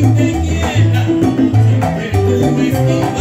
Thank you.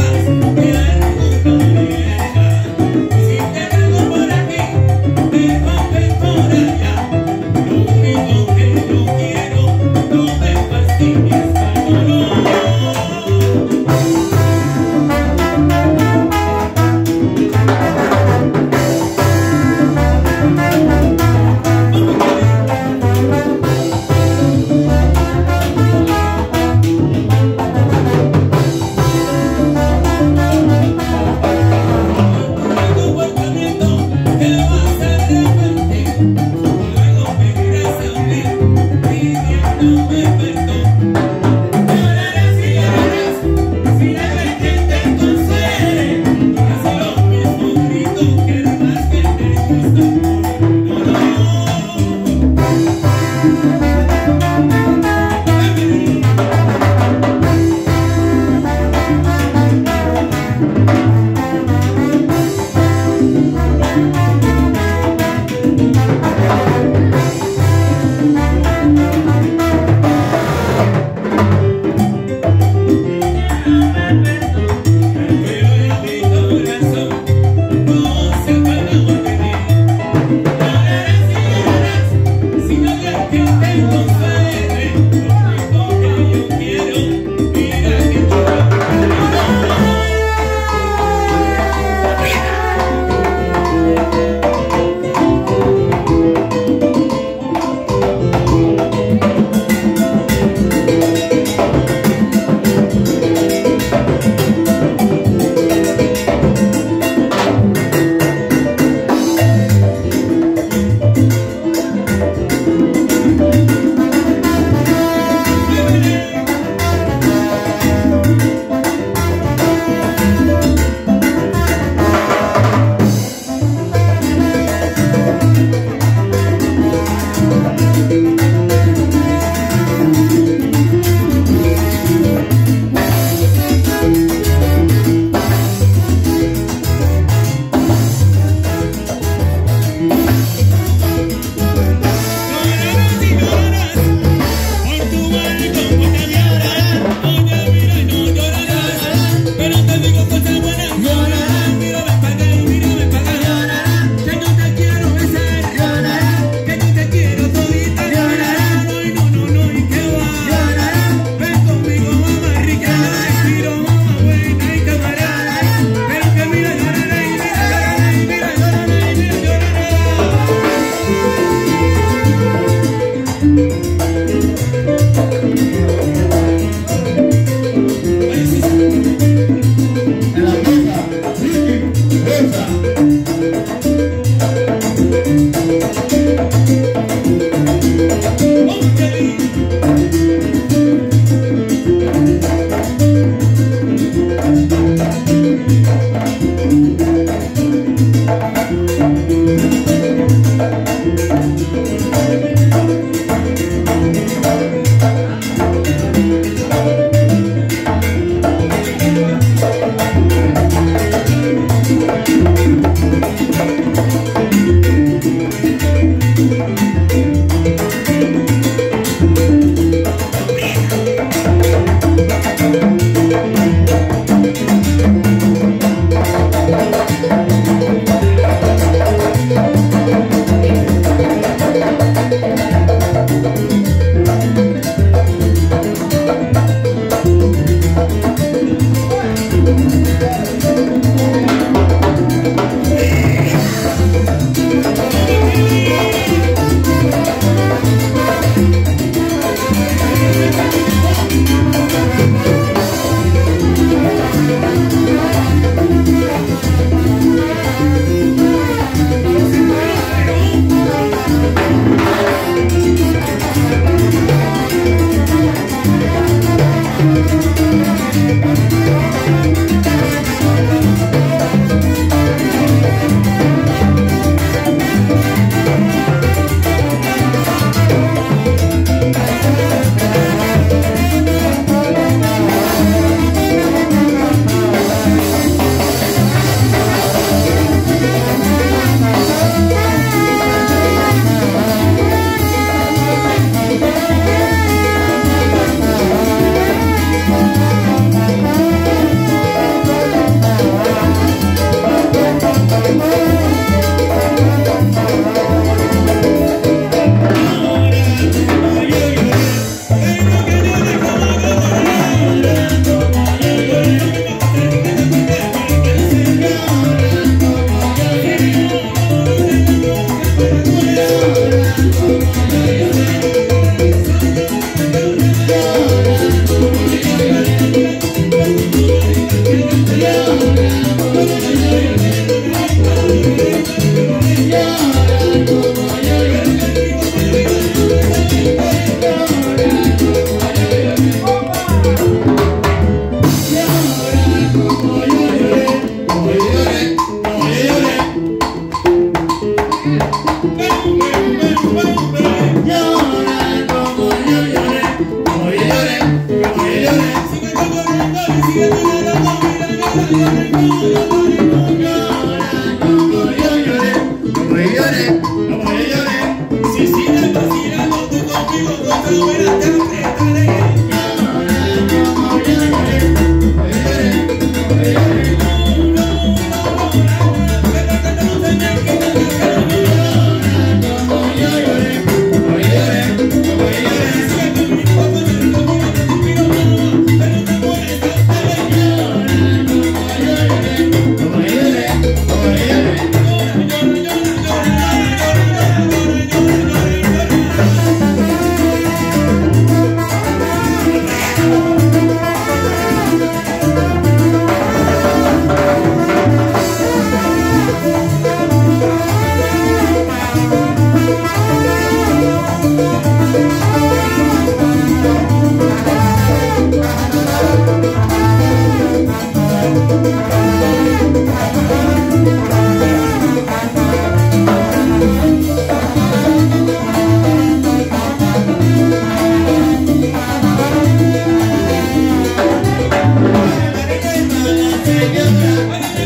Mi